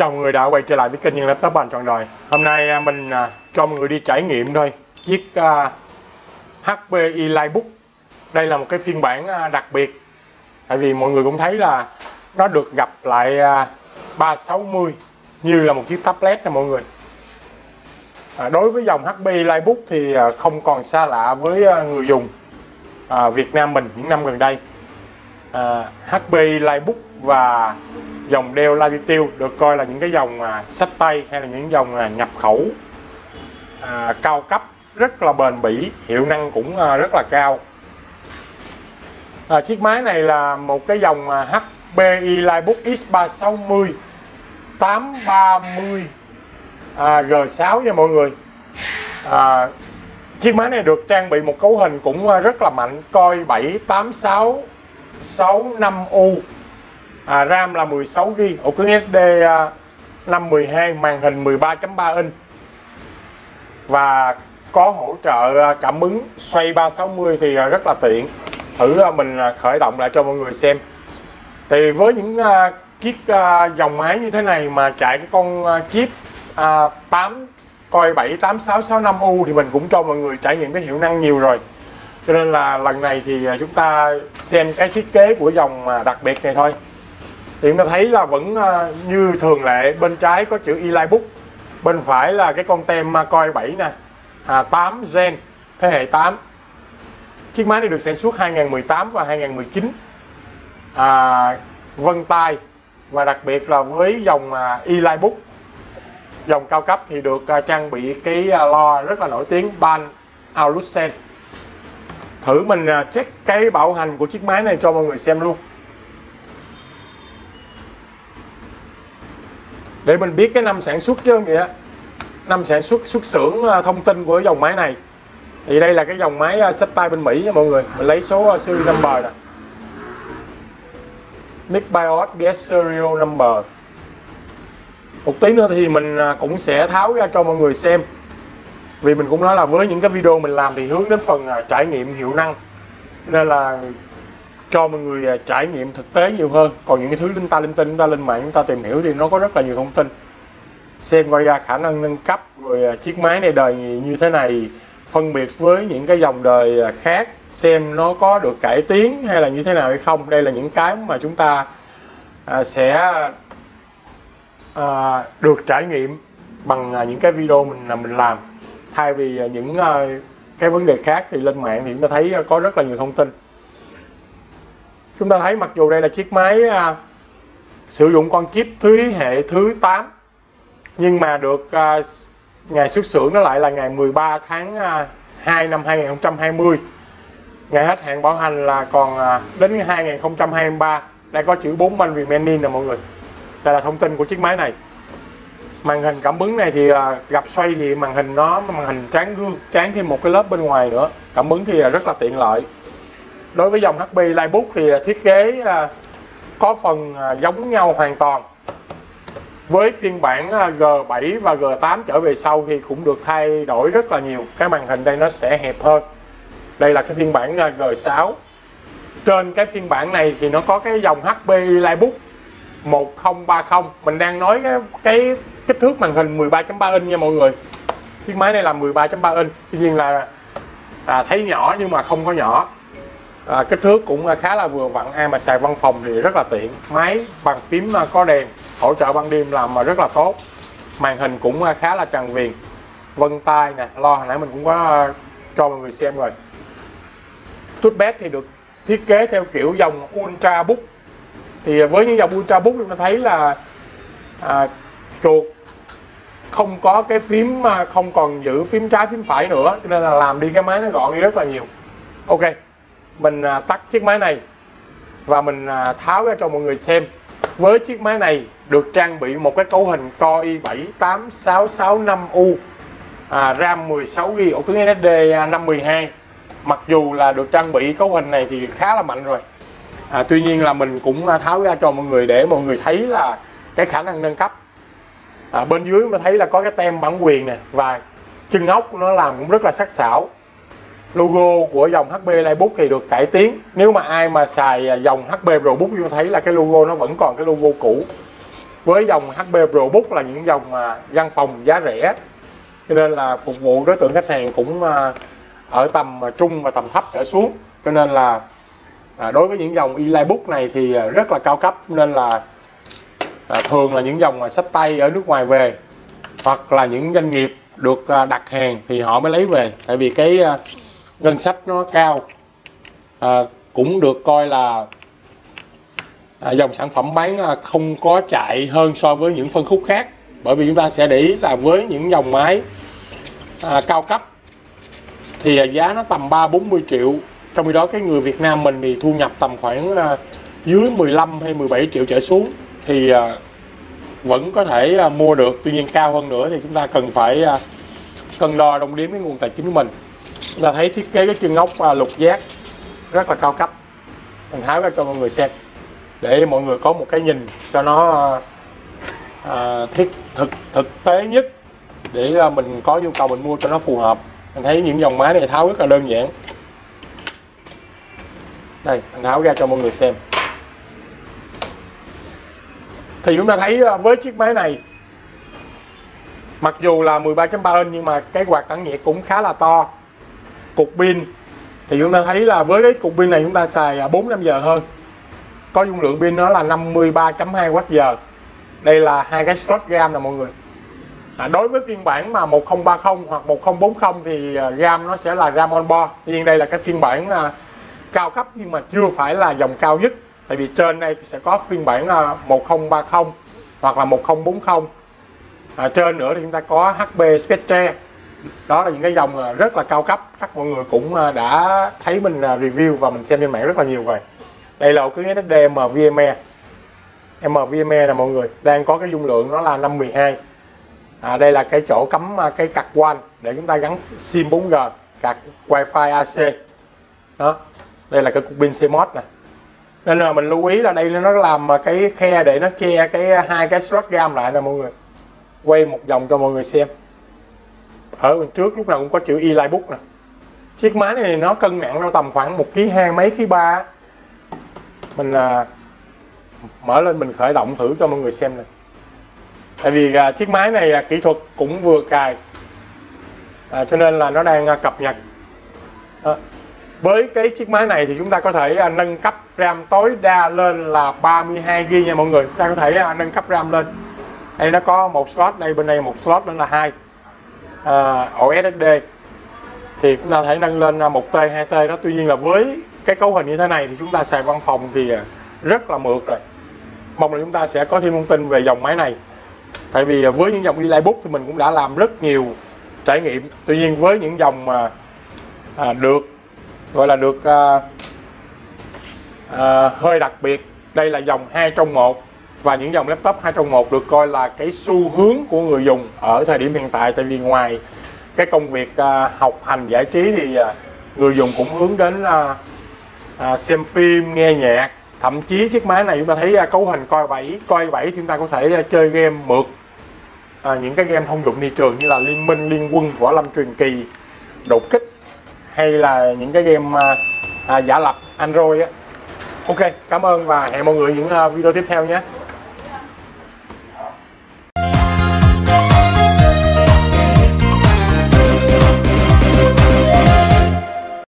Chào mọi người đã quay trở lại với kênh Nhân Laptop Bàn tròn Đời. Hôm nay à, mình à, cho mọi người đi trải nghiệm thôi. Chiếc à, uh, HP Elitebook Đây là một cái phiên bản đặc biệt. Tại vì mọi người cũng thấy là Nó được gặp lại uh, 360 Như là một chiếc tablet nè mọi người. À, Đối với dòng HP Elitebook thì không còn xa lạ với người dùng à, Việt Nam mình những năm gần đây. À, HP Elitebook và dòng Dell Latitude được coi là những cái dòng à, sách tay hay là những dòng à, nhập khẩu à, cao cấp rất là bền bỉ hiệu năng cũng à, rất là cao. À, chiếc máy này là một cái dòng à, HP Elitebook X360 830 à, G6 nha mọi người. À, chiếc máy này được trang bị một cấu hình cũng à, rất là mạnh coi 7 86 65U à, RAM là 16GB ổ cứng SSD à, 512 màn hình 13.3 inch. Và có hỗ trợ à, cảm ứng xoay 360 thì à, rất là tiện. Thử à, mình khởi động lại cho mọi người xem. Thì với những à, chiếc à, dòng máy như thế này mà chạy cái con à, chip à, 8 coi 7 8665U thì mình cũng cho mọi người trải nghiệm cái hiệu năng nhiều rồi. Cho nên là lần này thì chúng ta xem cái thiết kế của dòng đặc biệt này thôi thì chúng ta thấy là vẫn ờ, như thường lệ bên trái có chữ Elitebook bên phải là cái con tem coi 7 nè. À, 8 Gen thế hệ 8 chiếc máy này được sản xuất 2018 và 2019 à, vân tay và đặc biệt là với dòng à, Eli Book. Dòng cao cấp thì được à, trang bị cái à, lo rất là nổi tiếng Ban Aulucent thử mình check cái bảo hành của chiếc máy này cho mọi người xem luôn. Để mình biết cái năm sản xuất chứ vậy năm sản xuất xuất xưởng à, thông tin của dòng máy này. Thì đây là cái dòng máy à, sách tay bên Mỹ nha mọi người. Mình lấy số series serial number nè. Mic BIOS BS serial number. Một tí nữa thì mình cũng sẽ tháo ra cho mọi người xem. Vì mình cũng nói là với những cái video mình làm thì hướng đến phần trải nghiệm hiệu năng. Nên là cho mọi người à, trải nghiệm thực tế nhiều hơn. Còn những cái thứ linh ta linh tinh chúng ta lên mạng chúng ta tìm hiểu thì nó có rất là nhiều thông tin. Xem coi ra khả năng nâng cấp rồi à, chiếc máy này đời như thế này phân biệt với những cái dòng đời à, khác xem nó có được cải tiến hay là như thế nào hay không. Đây là những cái mà chúng ta à, sẽ à, được trải nghiệm bằng à, những cái video mình là mình làm. Thay vì những à, cái vấn đề khác thì lên mạng thì chúng ta thấy có rất là nhiều thông tin chúng ta thấy mặc dù đây là chiếc máy à, sử dụng con chip thứ hệ thứ 8 nhưng mà được à, ngày xuất xưởng nó lại là ngày 13 tháng à, 2 năm 2020 ngày hết hạn bảo hành là còn à, đến 2023 đây có chữ 4 month remaining nè mọi người. Đây là thông tin của chiếc máy này. Màn hình cảm ứng này thì à, gặp xoay thì màn hình nó màn hình tráng gương tráng thêm một cái lớp bên ngoài nữa. Cảm ứng thì à, rất là tiện lợi đối với dòng HP Lightbook thì à, thiết kế à, có phần à, giống nhau hoàn toàn. Với phiên bản G7 và G8 trở về sau thì cũng được thay đổi rất là nhiều. Cái màn hình đây nó sẽ hẹp hơn. Đây là cái phiên bản G6 trên cái phiên bản này thì nó có cái dòng HP Lightbook 1030 mình đang nói cái, cái kích thước màn hình 13.3 inch nha mọi người. Chiếc máy này là 13.3 inch. Tuy nhiên là à, thấy nhỏ nhưng mà không có nhỏ à, kích thước cũng à, khá là vừa vặn. Ai mà xài văn phòng thì rất là tiện. Máy bàn phím à, có đèn hỗ trợ ban đêm làm mà rất là tốt. Màn hình cũng à, khá là tràn viền. Vân tay nè lo hồi nãy mình cũng có cho mọi người xem rồi. Touchpad thì được thiết kế theo kiểu dòng ultra book thì với những dòng ultra book chúng ta thấy là à, chuột không có cái phím không còn giữ phím trái phím phải nữa cho nên là làm đi cái máy nó gọn đi rất là nhiều. Ok mình à, tắt chiếc máy này và mình à, tháo ra cho mọi người xem. Với chiếc máy này được trang bị một cái cấu hình Core i7 8665U à, RAM 16GB ổ cứng SSD 512 mặc dù là được trang bị cấu hình này thì khá là mạnh rồi. À, tuy nhiên là mình cũng à, tháo ra cho mọi người để mọi người thấy là cái khả năng nâng cấp. À, bên dưới mà thấy là có cái tem bản quyền nè và chân ốc nó làm cũng rất là sắc sảo logo của dòng HP Lightbook thì được cải tiến. Nếu mà ai mà xài dòng HP ProBook chúng thấy là cái logo nó vẫn còn cái logo cũ. Với dòng HP ProBook là những dòng mà văn phòng giá rẻ. Cho nên là phục vụ đối tượng khách hàng cũng à, ở tầm à, trung và tầm thấp trở xuống. Cho nên là à, đối với những dòng e-LightBook này thì rất là cao cấp. Nên là thường là những dòng mà sách tay ở nước ngoài về hoặc là những doanh nghiệp được đặt hàng thì họ mới lấy về. Tại vì cái ngân sách nó cao à, cũng được coi là à, dòng sản phẩm bán à, không có chạy hơn so với những phân khúc khác. Bởi vì chúng ta sẽ để ý là với những dòng máy à, cao cấp thì à, giá nó tầm 3 40 triệu. Trong khi đó cái người Việt Nam mình thì thu nhập tầm khoảng à, dưới 15 hay 17 triệu trở xuống. Thì à, vẫn có thể à, mua được tuy nhiên cao hơn nữa thì chúng ta cần phải à, cân đo đong đếm cái nguồn tài chính của mình là thấy thiết kế cái chân ốc à, lục giác rất là cao cấp. Mình tháo ra cho mọi người xem để mọi người có một cái nhìn cho nó à, thiết thực thực tế nhất để à, mình có nhu cầu mình mua cho nó phù hợp. Mình thấy những dòng máy này tháo rất là đơn giản. Đây mình tháo ra cho mọi người xem. Thì chúng ta thấy à, với chiếc máy này mặc dù là 13.3 inch nhưng mà cái quạt tản nhiệt cũng khá là to cục pin thì chúng ta thấy là với cái cục pin này chúng ta xài à, 4 5 giờ hơn. Có dung lượng pin nó là 53.2 Wh đây là hai cái slot RAM nè mọi người. À, đối với phiên bản mà 1030 hoặc 1040 thì à, RAM nó sẽ là RAM on board. Tuy nhiên đây là cái phiên bản à, cao cấp nhưng mà chưa phải là dòng cao nhất. Tại vì trên đây sẽ có phiên bản à, 1030 hoặc là 1040 à, trên nữa thì chúng ta có HP Spectre đó là những cái dòng ờ, rất là cao cấp. Các mọi người cũng ờ, đã thấy mình ờ, review và mình xem trên mạng rất là nhiều rồi. Đây là ổ cứng SSD MVMe MVMe nè mọi người đang có cái dung lượng nó là 512 à, đây là cái chỗ cắm cái cạc WAN để chúng ta gắn sim 4G cạc WiFi AC đó đây là cái cục pin CMOS nè. Nên là mình lưu ý là đây nó làm cái khe để nó che cái hai cái slot RAM lại nè mọi người. Quay một vòng cho mọi người xem ở bên trước lúc nào cũng có chữ Elitebook nè. Chiếc máy này nó cân nặng đâu tầm khoảng một ký hai mấy ký ba. Mình à, mở lên mình khởi động thử cho mọi người xem này. Tại vì à, chiếc máy này à, kỹ thuật cũng vừa cài. À, cho nên là nó đang à, cập nhật. À, với cái chiếc máy này thì chúng ta có thể à, nâng cấp RAM tối đa lên là 32 GB nha mọi người. Chúng ta có thể à, nâng cấp RAM lên. Đây nó có một slot đây bên đây một slot nữa là hai à, ổ SSD thì chúng ta thể nâng lên à, một T 2 T đó. Tuy nhiên là với cái cấu hình như thế này thì chúng ta xài văn phòng thì à, rất là mượt rồi. Mong là chúng ta sẽ có thêm thông tin về dòng máy này. Tại vì à, với những dòng Elitebook thì mình cũng đã làm rất nhiều trải nghiệm. Tuy nhiên với những dòng mà à, được gọi là được à, à, hơi đặc biệt đây là dòng hai trong một và những dòng laptop hai trong một được coi là cái xu hướng của người dùng ở thời điểm hiện tại. Tại vì ngoài cái công việc à, học hành giải trí thì à, người dùng cũng hướng đến à, xem phim nghe nhạc. Thậm chí chiếc máy này chúng ta thấy cấu hình coi 7 coi 7 thì chúng ta có thể chơi game mượt. À, những cái game thông dụng thị trường như là liên minh liên quân võ lâm truyền kỳ đột kích hay là những cái game à, à, giả lập android á. Ok cảm ơn và hẹn mọi người những uh, video tiếp theo nhé.